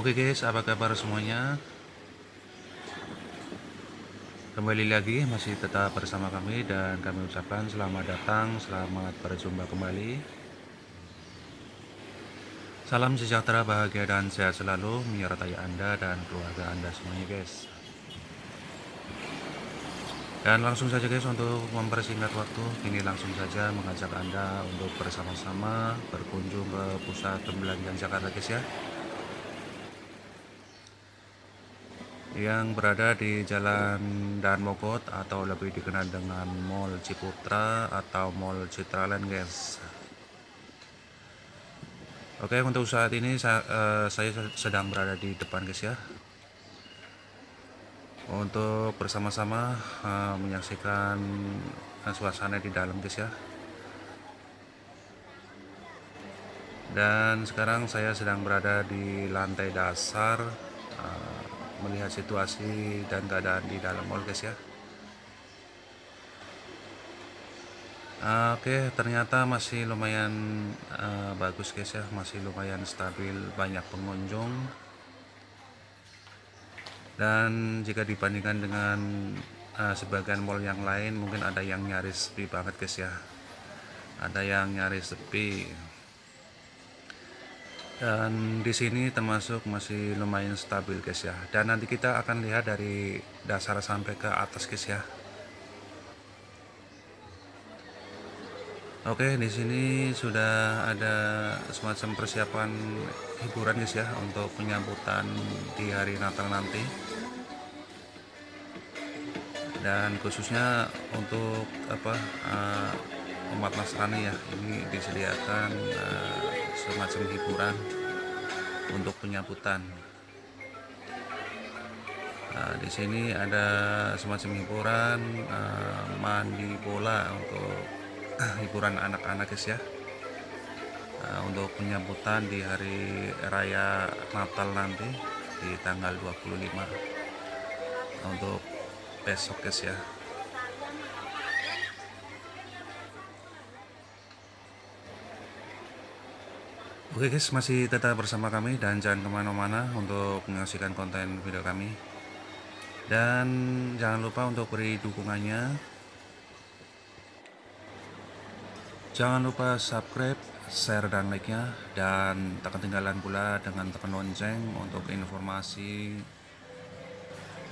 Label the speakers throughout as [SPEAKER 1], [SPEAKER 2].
[SPEAKER 1] Oke guys, apa kabar semuanya? Kembali lagi masih tetap bersama kami dan kami ucapkan selamat datang, selamat berjumpa kembali. Salam sejahtera, bahagia dan sehat selalu menyertai Anda dan keluarga Anda semuanya guys. Dan langsung saja guys untuk mempersingkat waktu, ini langsung saja mengajak Anda untuk bersama-sama berkunjung ke pusat perbelanjaan Jakarta guys ya. Yang berada di Jalan Dan Mogot atau lebih dikenal dengan Mall Ciputra atau Mall Citraland guys. Oke untuk saat ini saya, uh, saya sedang berada di depan guys ya. Untuk bersama-sama uh, menyaksikan uh, suasana di dalam guys ya. Dan sekarang saya sedang berada di lantai dasar uh, melihat situasi dan keadaan di dalam mall guys ya. Oke ternyata masih lumayan uh, bagus guys ya. Masih lumayan stabil banyak pengunjung. Dan jika dibandingkan dengan uh, sebagian mall yang lain mungkin ada yang nyaris sepi banget guys ya. Ada yang nyaris sepi dan di sini termasuk masih lumayan stabil guys ya. Dan nanti kita akan lihat dari dasar sampai ke atas guys ya. Oke di sini sudah ada semacam persiapan hiburan guys ya untuk penyambutan di hari Natal nanti. Dan khususnya untuk apa uh, umat Nasrani ya. Ini disediakan uh, semacam hiburan untuk penyambutan. Nah, di sini ada semacam hiburan uh, mandi bola untuk hiburan anak-anak guys ya. Uh, untuk penyambutan di hari raya Natal nanti di tanggal 25 untuk besok guys ya. Oke guys, masih tetap bersama kami dan jangan ke mana-mana untuk menyaksikan konten video kami. Dan jangan lupa untuk beri dukungannya. Jangan lupa subscribe, share dan like-nya. Dan tak ketinggalan pula dengan tekan lonceng untuk informasi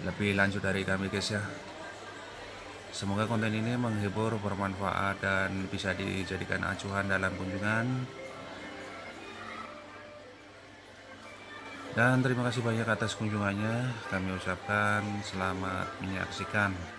[SPEAKER 1] lebih lanjut dari kami guys ya. Semoga konten ini menghibur, bermanfaat, dan bisa dijadikan acuan dalam kunjungan Dan terima kasih banyak atas kunjungannya. Kami ucapkan selamat menyaksikan.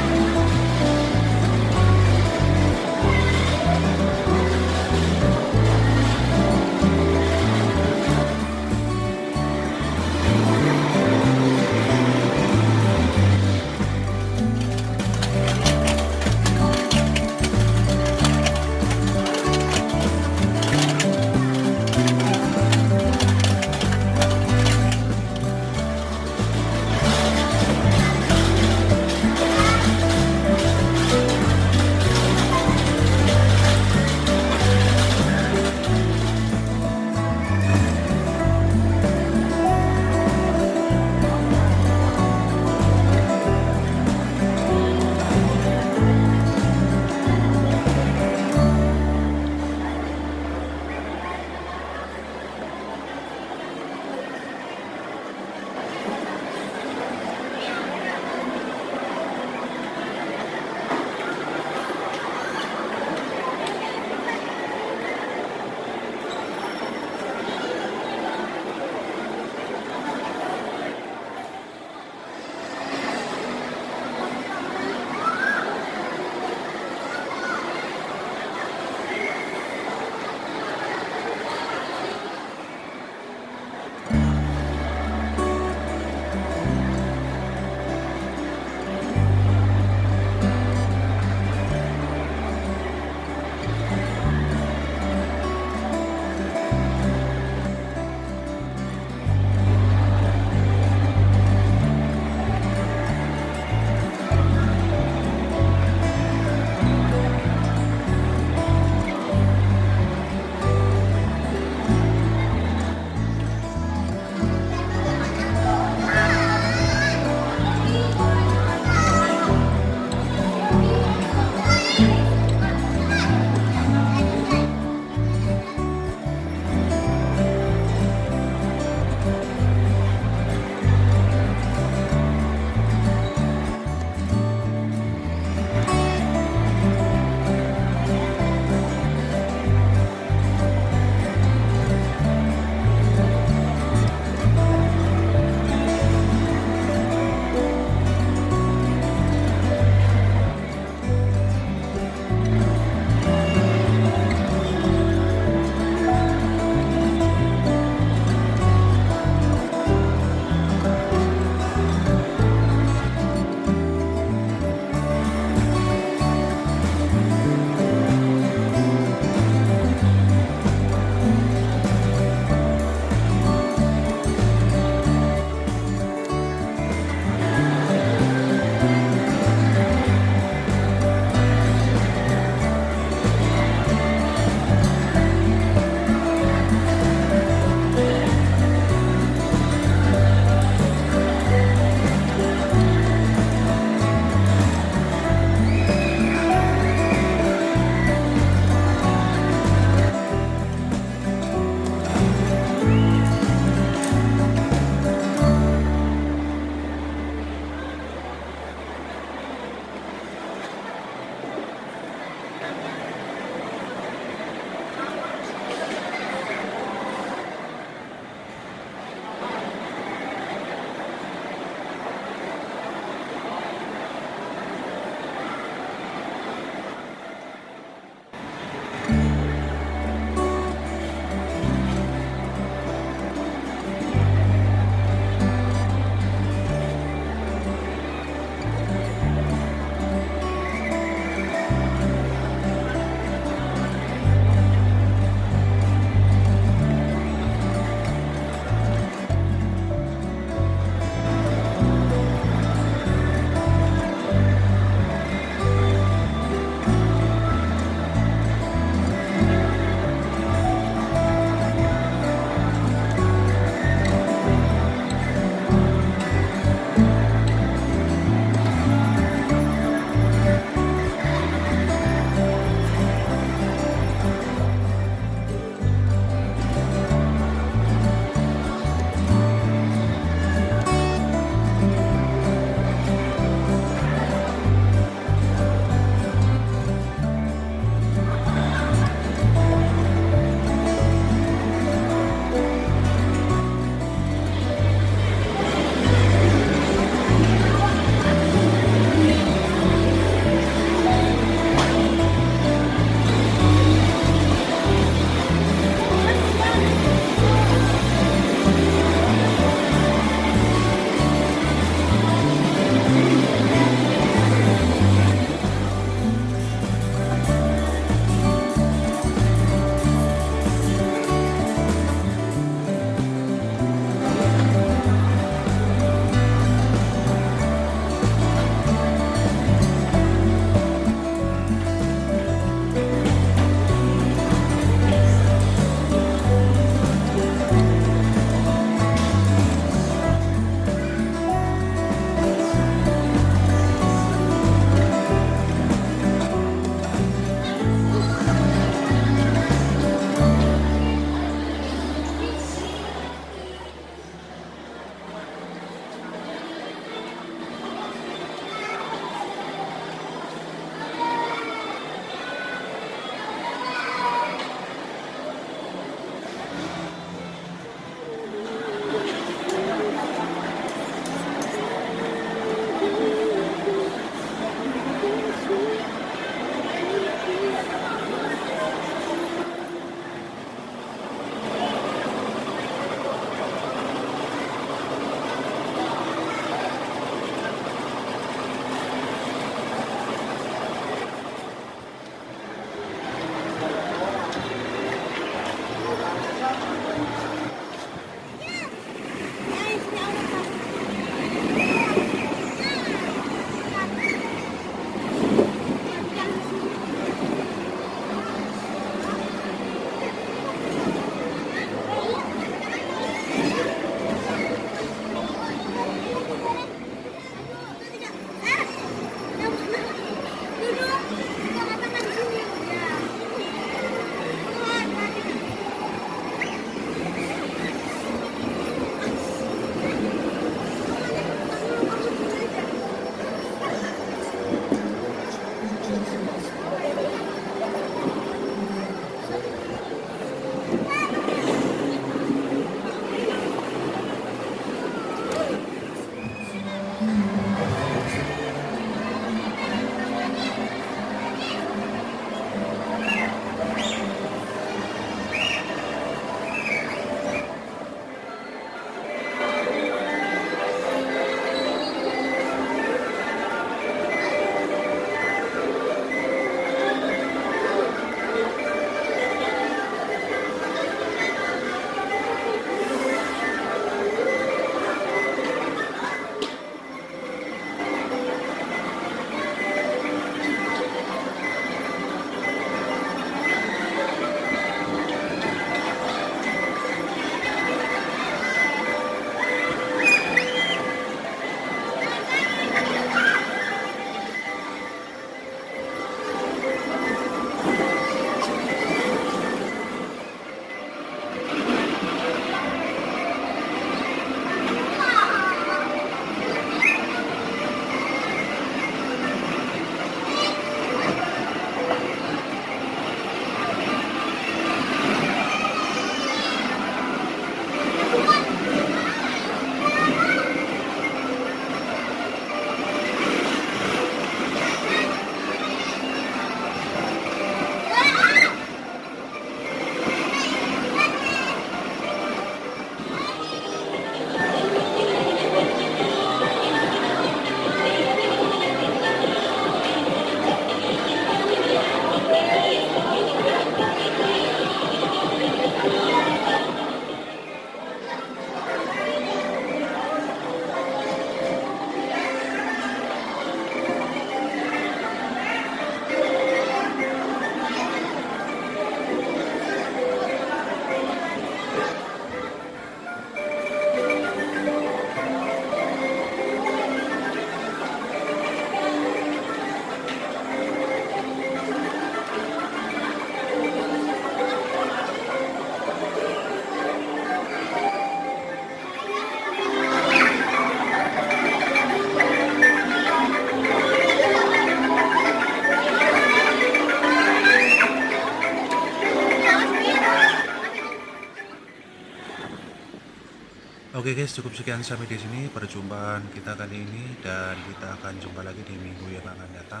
[SPEAKER 1] Oke guys, cukup sekian sampai di sini perjumpaan kita kali ini dan kita akan jumpa lagi di minggu yang akan datang.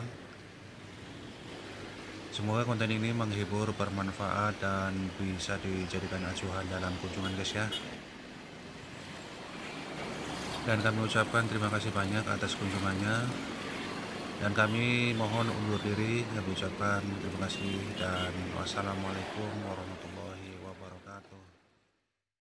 [SPEAKER 1] Semoga konten ini menghibur, bermanfaat dan bisa dijadikan acuan dalam kunjungan guys ya. Dan kami ucapkan terima kasih banyak atas kunjungannya. Dan kami mohon undur diri, kami ucapkan terima kasih dan wassalamualaikum warahmatullahi wabarakatuh.